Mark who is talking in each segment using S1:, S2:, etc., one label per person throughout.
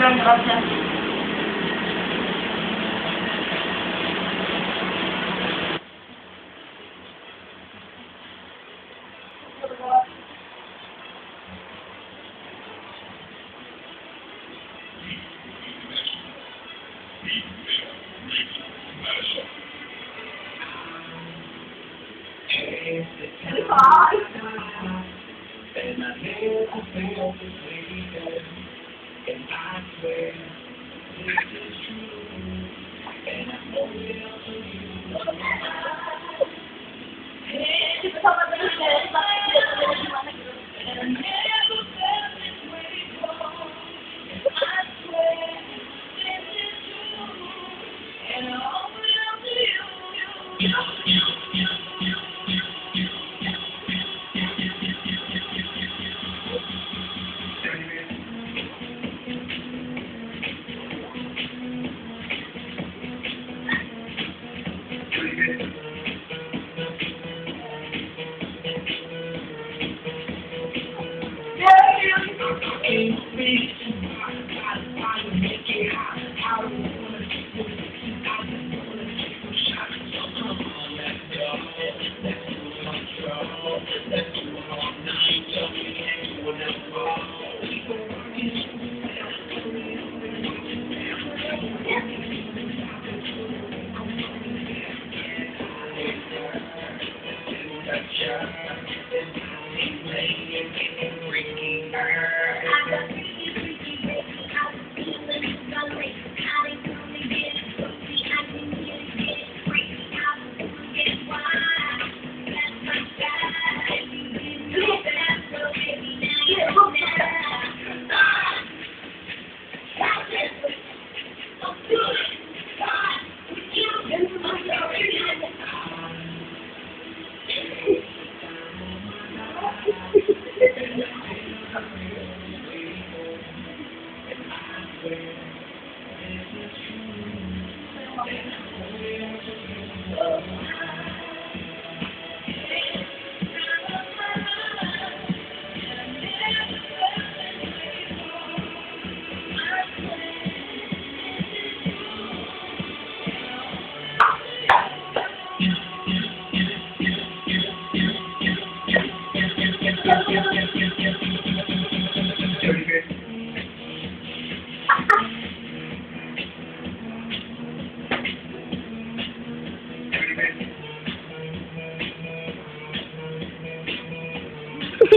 S1: program
S2: And I never and I swear. be you.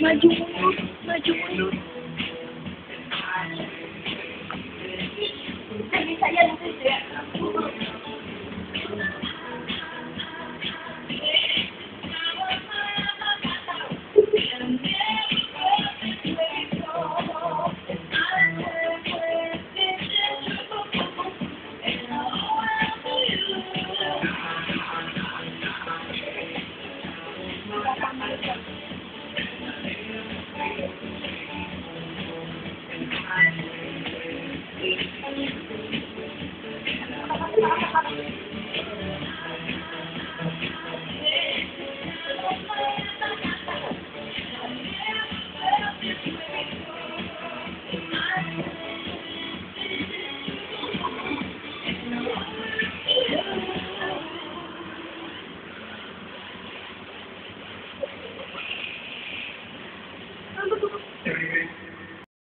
S3: maju mulu, maju mulu.
S1: Bisa bisa ya, ya. Yeah.